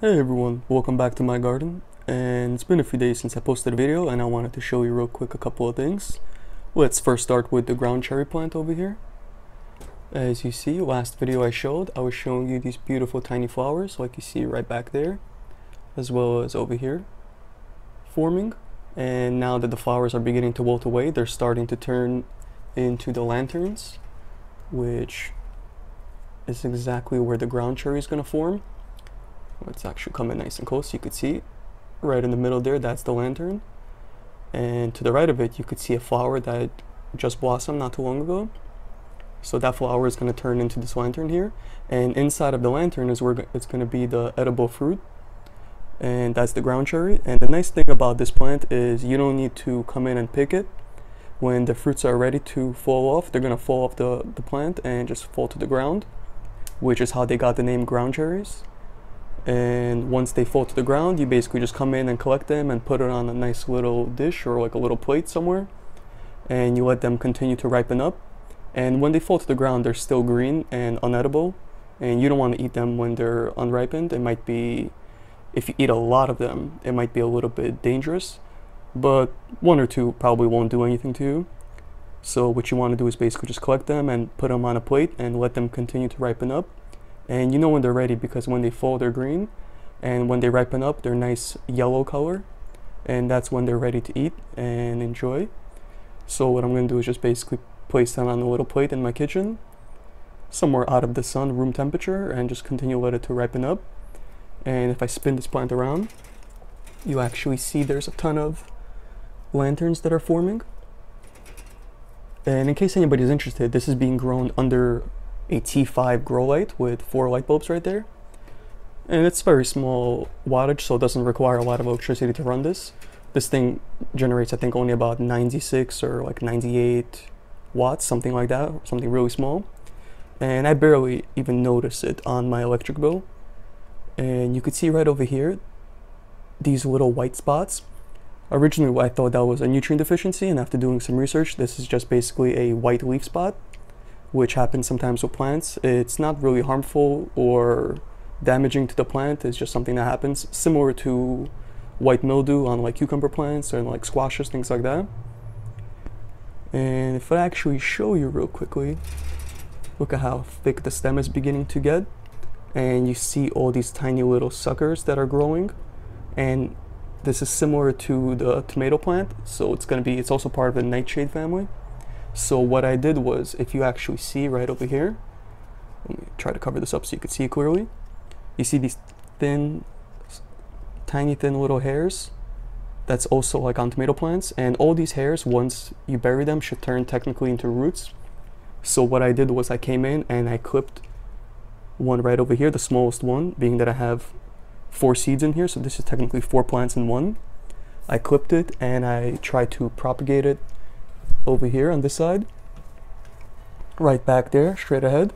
Hey everyone, welcome back to my garden. And it's been a few days since I posted a video and I wanted to show you real quick a couple of things. Let's first start with the ground cherry plant over here. As you see, last video I showed, I was showing you these beautiful tiny flowers like you see right back there, as well as over here, forming. And now that the flowers are beginning to wilt away, they're starting to turn into the lanterns, which is exactly where the ground cherry is going to form. Let's actually coming nice and close you could see right in the middle there, that's the lantern. And to the right of it, you could see a flower that just blossomed not too long ago. So that flower is going to turn into this lantern here. And inside of the lantern is where it's going to be the edible fruit. And that's the ground cherry. And the nice thing about this plant is you don't need to come in and pick it. When the fruits are ready to fall off, they're going to fall off the, the plant and just fall to the ground, which is how they got the name ground cherries and once they fall to the ground you basically just come in and collect them and put it on a nice little dish or like a little plate somewhere. And you let them continue to ripen up. And when they fall to the ground they're still green and unedible. And you don't want to eat them when they're unripened. It might be if you eat a lot of them it might be a little bit dangerous. But one or two probably won't do anything to you. So what you want to do is basically just collect them and put them on a plate and let them continue to ripen up and you know when they're ready because when they fall they're green. And when they ripen up they're nice yellow color. And that's when they're ready to eat and enjoy. So what I'm going to do is just basically place them on a little plate in my kitchen somewhere out of the sun room temperature and just continue let it to ripen up. And if I spin this plant around you actually see there's a ton of lanterns that are forming. And in case anybody's interested this is being grown under a T5 grow light with four light bulbs right there. And it's very small wattage, so it doesn't require a lot of electricity to run this. This thing generates, I think, only about 96 or like 98 watts, something like that, something really small. And I barely even notice it on my electric bill. And you could see right over here, these little white spots. Originally, I thought that was a nutrient deficiency, and after doing some research, this is just basically a white leaf spot which happens sometimes with plants. It's not really harmful or damaging to the plant. It's just something that happens, similar to white mildew on like cucumber plants and like squashes, things like that. And if I actually show you real quickly, look at how thick the stem is beginning to get. And you see all these tiny little suckers that are growing. And this is similar to the tomato plant. So it's gonna be, it's also part of the nightshade family. So what I did was, if you actually see right over here, let me try to cover this up so you can see clearly. You see these thin, tiny thin little hairs? That's also like on tomato plants. And all these hairs, once you bury them, should turn technically into roots. So what I did was I came in and I clipped one right over here, the smallest one, being that I have four seeds in here. So this is technically four plants in one. I clipped it and I tried to propagate it over here on this side. Right back there straight ahead.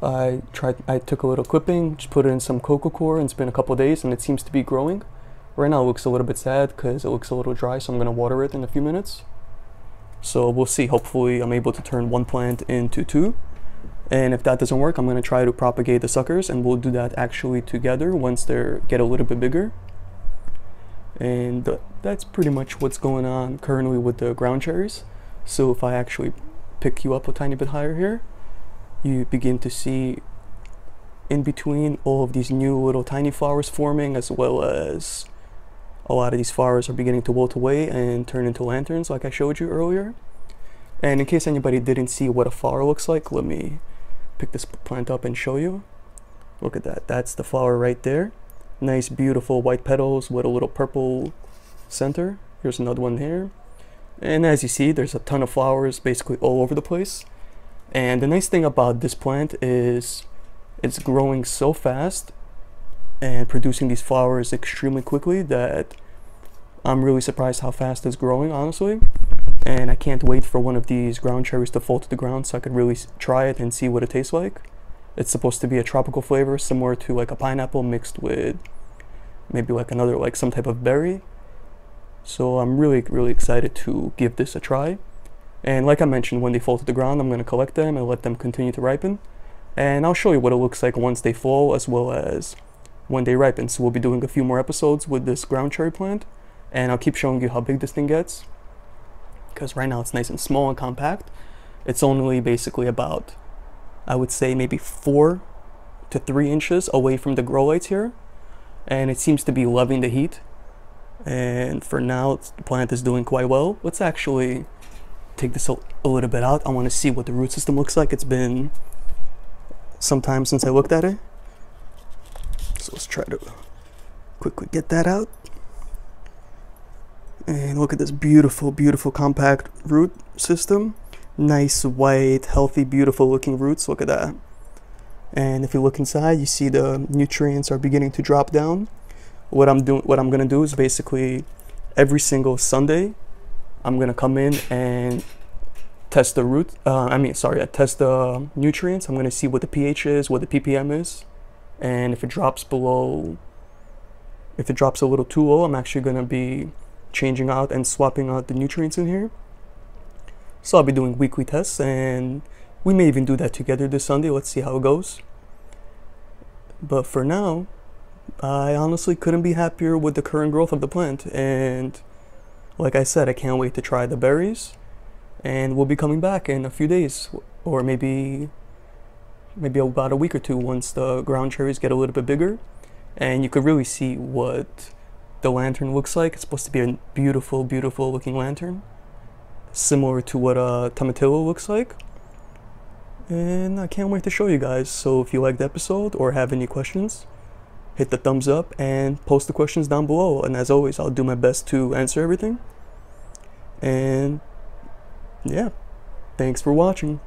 I tried I took a little clipping just put it in some coco coir and it's been a couple days and it seems to be growing. Right now it looks a little bit sad because it looks a little dry so I'm gonna water it in a few minutes. So we'll see. Hopefully I'm able to turn one plant into two. And if that doesn't work I'm gonna try to propagate the suckers and we'll do that actually together once they get a little bit bigger and uh, that's pretty much what's going on currently with the ground cherries. So if I actually pick you up a tiny bit higher here you begin to see in between all of these new little tiny flowers forming as well as a lot of these flowers are beginning to wilt away and turn into lanterns like I showed you earlier. And in case anybody didn't see what a flower looks like let me pick this plant up and show you. Look at that. That's the flower right there Nice beautiful white petals with a little purple center. Here's another one here. And as you see, there's a ton of flowers basically all over the place. And the nice thing about this plant is it's growing so fast and producing these flowers extremely quickly that I'm really surprised how fast it's growing, honestly. And I can't wait for one of these ground cherries to fall to the ground so I could really try it and see what it tastes like. It's supposed to be a tropical flavor similar to like a pineapple mixed with maybe like another like some type of berry. So I'm really really excited to give this a try. And like I mentioned, when they fall to the ground, I'm going to collect them and let them continue to ripen. And I'll show you what it looks like once they fall as well as when they ripen. So we'll be doing a few more episodes with this ground cherry plant and I'll keep showing you how big this thing gets because right now it's nice and small and compact. It's only basically about, I would say maybe four to three inches away from the grow lights here and it seems to be loving the heat and for now the plant is doing quite well. Let's actually take this a, a little bit out. I want to see what the root system looks like. It's been some time since I looked at it. So let's try to quickly get that out. And look at this beautiful, beautiful compact root system. Nice, white, healthy, beautiful looking roots. Look at that. And if you look inside, you see the nutrients are beginning to drop down. What I'm doing, what I'm gonna do is basically every single Sunday, I'm gonna come in and test the root. Uh, I mean, sorry, I test the nutrients. I'm gonna see what the pH is, what the ppm is, and if it drops below, if it drops a little too low, I'm actually gonna be changing out and swapping out the nutrients in here. So I'll be doing weekly tests and we may even do that together this Sunday. Let's see how it goes. But for now, I honestly couldn't be happier with the current growth of the plant. And like I said, I can't wait to try the berries. And we'll be coming back in a few days or maybe maybe about a week or two once the ground cherries get a little bit bigger. And you could really see what the lantern looks like. It's supposed to be a beautiful, beautiful looking lantern. Similar to what a tomatillo looks like. And I can't wait to show you guys. So if you liked the episode or have any questions, hit the thumbs up and post the questions down below. And as always, I'll do my best to answer everything. And yeah, thanks for watching.